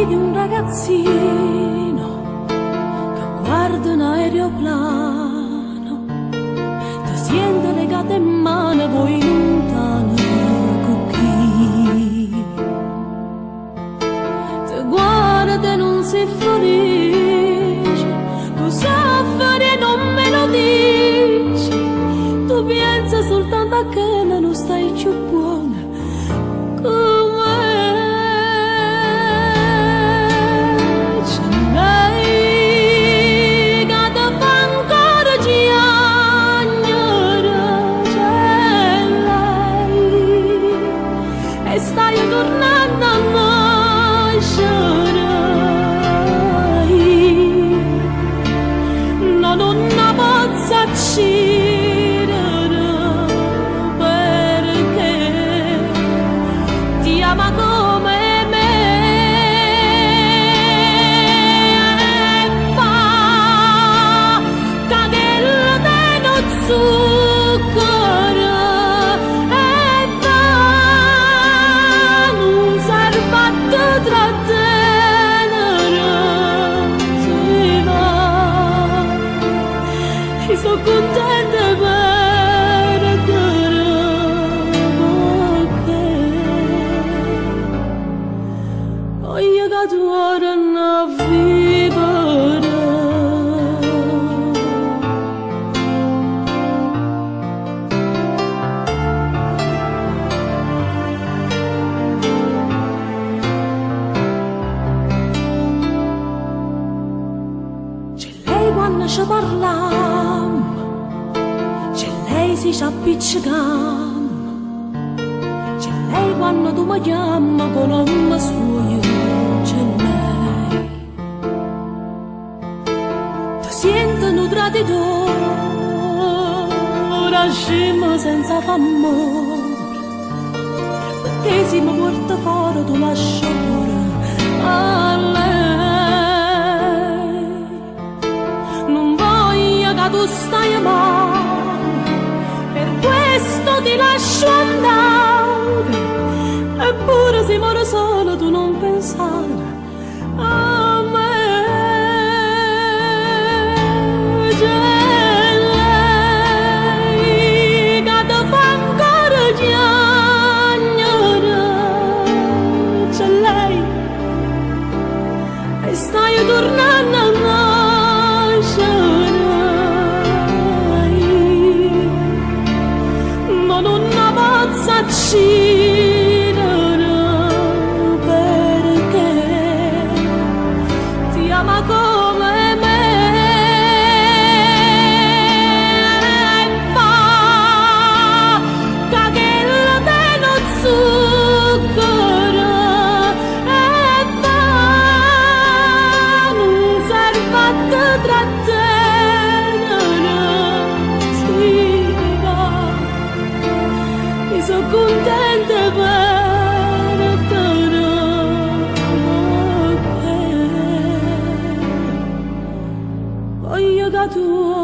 occhi di un ragazzino che guarda un aeroplano, ti sente legata in mano voi lontano con chi. Ti guarda e non sei felice, tu soffri e non me lo dici, tu pensi soltanto a che non stai più 心。Quando ci parliamo, c'è lei si ci appiccicam, c'è lei quando tu mi chiami con nome suo, c'è lei. Ti sento un traditore, scemo senza famore, perché se mi porta fuori tu lascia pure a tu bustai amare, per questo ti lascio andare, eppure Simone solo tu non pensare. Ah, 心。la tua